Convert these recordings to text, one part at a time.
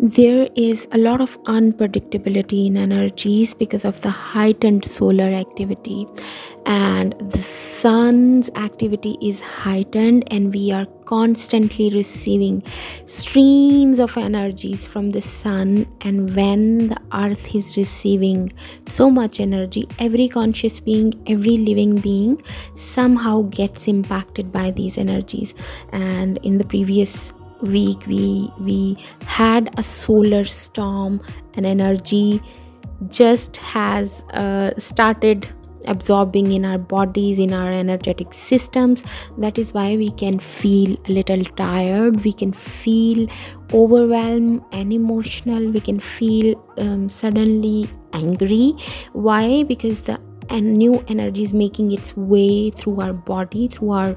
There is a lot of unpredictability in energies because of the heightened solar activity, and the sun's activity is heightened, and we are constantly receiving streams of energies from the sun. And when the earth is receiving so much energy, every conscious being, every living being somehow gets impacted by these energies. And in the previous week we we had a solar storm and energy just has uh, started absorbing in our bodies in our energetic systems. That is why we can feel a little tired. We can feel overwhelmed and emotional. We can feel um, suddenly angry. Why? Because the and new energy is making its way through our body through our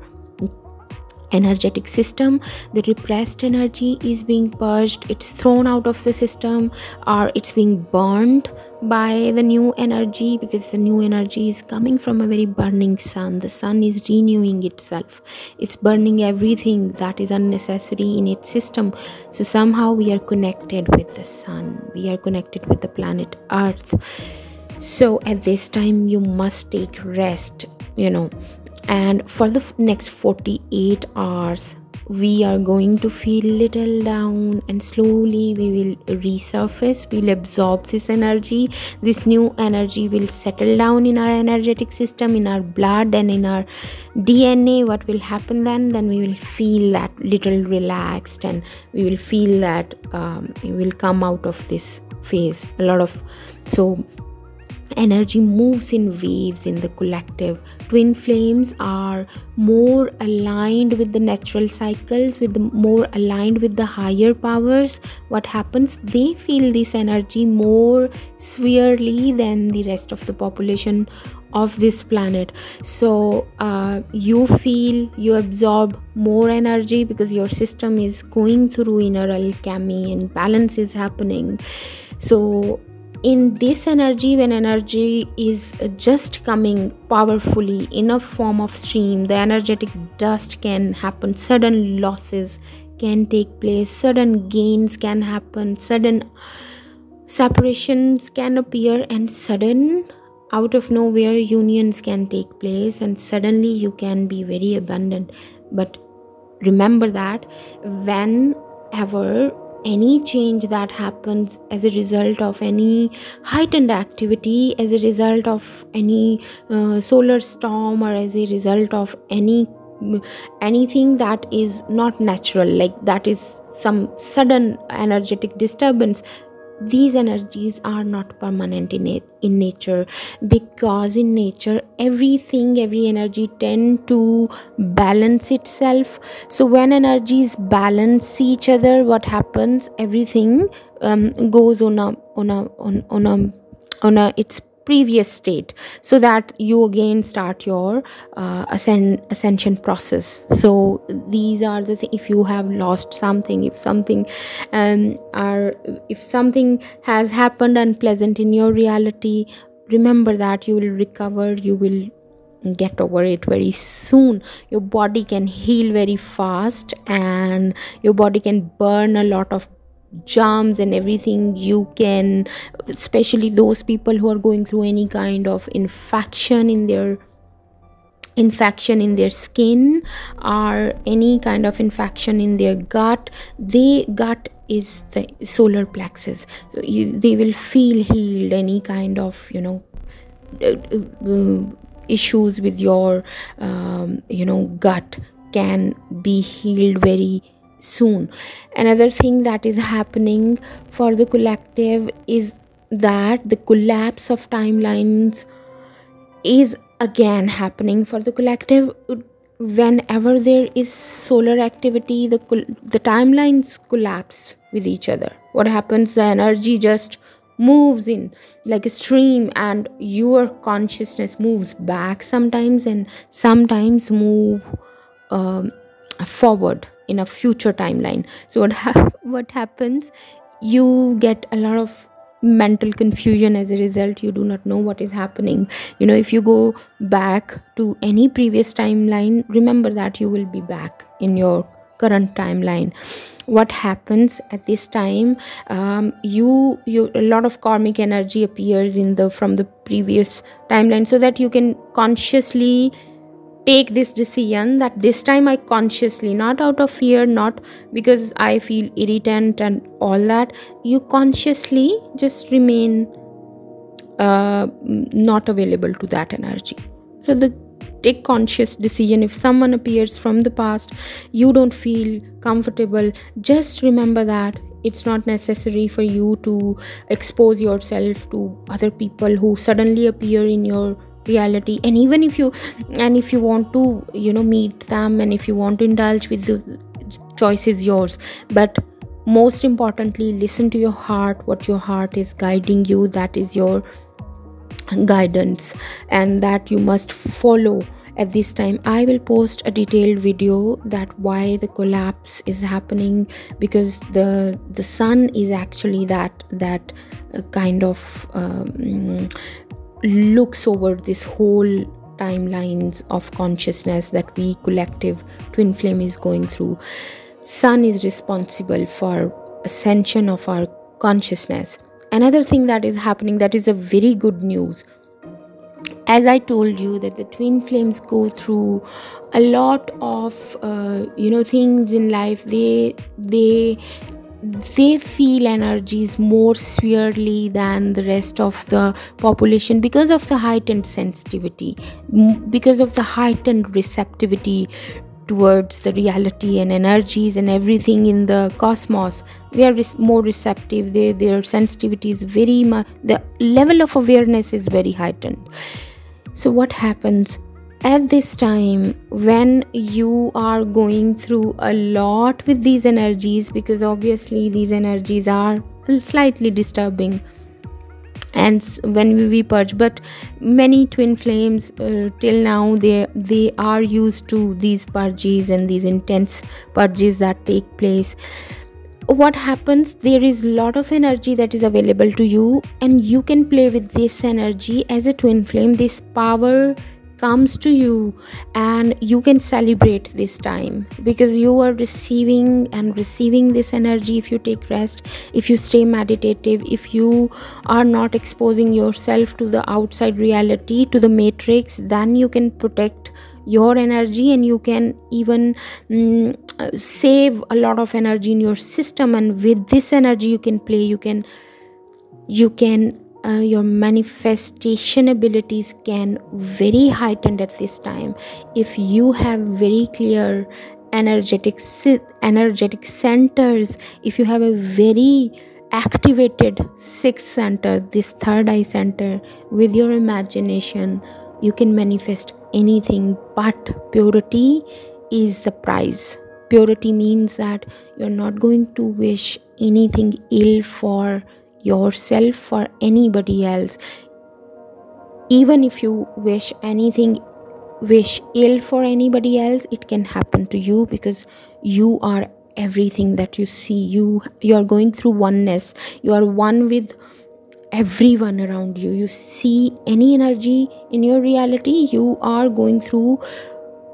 energetic system. The repressed energy is being purged. It's thrown out of the system or it's being burned by the new energy because the new energy is coming from a very burning sun. The sun is renewing itself. It's burning everything that is unnecessary in its system. So somehow we are connected with the sun. We are connected with the planet earth. So at this time you must take rest you know and for the next 48 hours we are going to feel little down and slowly we will resurface we'll absorb this energy. This new energy will settle down in our energetic system in our blood and in our dna what will happen then? Then we will feel that little relaxed and we will feel that um, we will come out of this phase. A lot of so energy moves in waves in the collective. Twin flames are more aligned with the natural cycles with the more aligned with the higher powers. What happens? They feel this energy more severely than the rest of the population of this planet. So uh, you feel you absorb more energy because your system is going through inner alchemy and balance is happening. So in this energy when energy is just coming powerfully in a form of stream the energetic dust can happen sudden losses can take place sudden gains can happen sudden separations can appear and sudden out of nowhere unions can take place and suddenly you can be very abundant. But remember that whenever any change that happens as a result of any heightened activity as a result of any uh, solar storm or as a result of any anything that is not natural like that is some sudden energetic disturbance these energies are not permanent in it, in nature. Because in nature everything every energy tend to balance itself. So when energies balance each other what happens? Everything um, goes on a on a on, on a on a its previous state so that you again start your uh, ascend, ascension process. So these are the th- if you have lost something if something um, are if something has happened unpleasant in your reality remember that you will recover you will get over it very soon. Your body can heal very fast and your body can burn a lot of germs and everything you can especially those people who are going through any kind of infection in their infection in their skin or any kind of infection in their gut they gut is the solar plexus. So you, they will feel healed any kind of you know uh, uh, issues with your um, you know gut can be healed very soon. Another thing that is happening for the collective is that the collapse of timelines is again happening for the collective. Whenever there is solar activity the the timelines collapse with each other. What happens? The energy just moves in like a stream and your consciousness moves back sometimes and sometimes move um, forward in a future timeline. So what ha- what happens you get a lot of mental confusion as a result. You do not know what is happening. You know if you go back to any previous timeline remember that you will be back in your current timeline. What happens at this time um, you you a lot of karmic energy appears in the from the previous timeline so that you can consciously take this decision that this time i consciously not out of fear not because i feel irritant and all that you consciously just remain uh, not available to that energy. So the take conscious decision if someone appears from the past you don't feel comfortable just remember that it's not necessary for you to expose yourself to other people who suddenly appear in your reality. And even if you and if you want to you know meet them and if you want to indulge with the choice is yours. But most importantly listen to your heart what your heart is guiding you that is your guidance. And that you must follow. At this time i will post a detailed video that why the collapse is happening because the the sun is actually that that uh, kind of um, looks over this whole timelines of consciousness that we collective twin flame is going through. Sun is responsible for ascension of our consciousness. Another thing that is happening that is a very good news. As i told you that the twin flames go through a lot of uh, you know things in life. They they they feel energies more severely than the rest of the population because of the heightened sensitivity because of the heightened receptivity towards the reality and energies and everything in the cosmos. They are more receptive. They, their sensitivity is very much the level of awareness is very heightened. So what happens at this time when you are going through a lot with these energies because obviously these energies are slightly disturbing. And when we purge but many twin flames uh, till now they they are used to these purges and these intense purges that take place. What happens there is a lot of energy that is available to you and you can play with this energy as a twin flame. This power comes to you and you can celebrate this time because you are receiving and receiving this energy if you take rest if you stay meditative if you are not exposing yourself to the outside reality to the matrix then you can protect your energy and you can even mm, save a lot of energy in your system and with this energy you can play you can you can uh, your manifestation abilities can very heightened at this time. If you have very clear energetic energetic centers if you have a very activated sixth center this third eye center with your imagination you can manifest anything. But purity is the prize. Purity means that you're not going to wish anything ill for yourself or anybody else. Even if you wish anything wish ill for anybody else it can happen to you because you are everything that you see. You you are going through oneness. You are one with everyone around you. You see any energy in your reality you are going through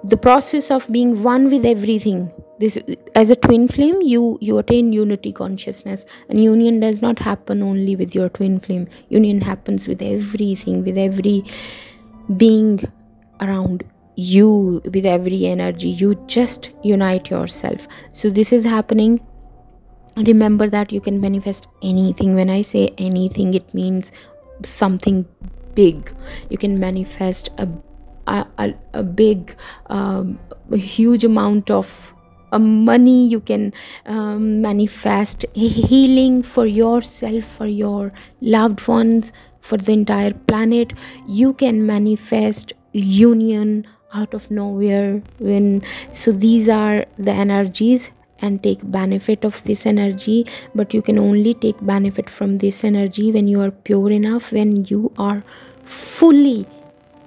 the process of being one with everything this as a twin flame you you attain unity consciousness. And union does not happen only with your twin flame. Union happens with everything with every being around you with every energy. You just unite yourself. So this is happening. Remember that you can manifest anything. When i say anything it means something big. You can manifest a a, a, big um, a huge amount of money you can um, manifest healing for yourself for your loved ones for the entire planet. You can manifest union out of nowhere when so these are the energies and take benefit of this energy but you can only take benefit from this energy when you are pure enough when you are fully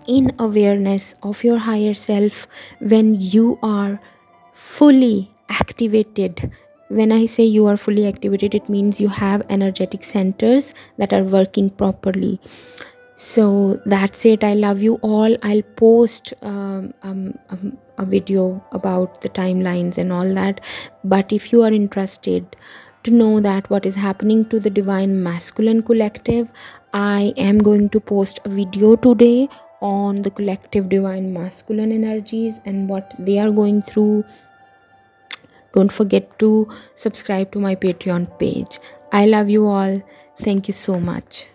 in awareness of your higher self when you are fully activated. When i say you are fully activated it means you have energetic centers that are working properly. So that's it. I love you all. I'll post um, um, um, a video about the timelines and all that. But if you are interested to know that what is happening to the divine masculine collective i am going to post a video today on the collective divine masculine energies and what they are going through don't forget to subscribe to my patreon page. I love you all. Thank you so much